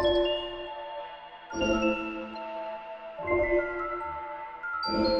thank you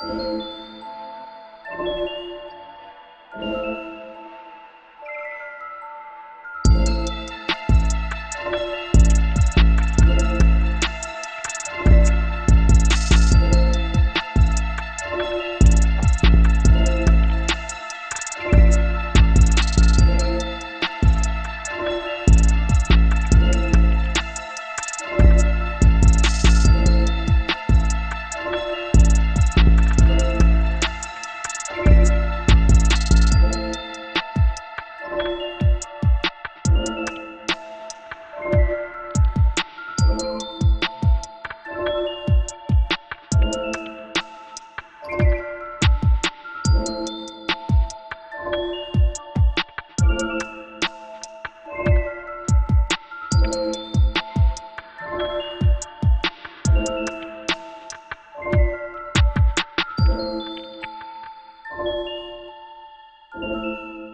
Música Música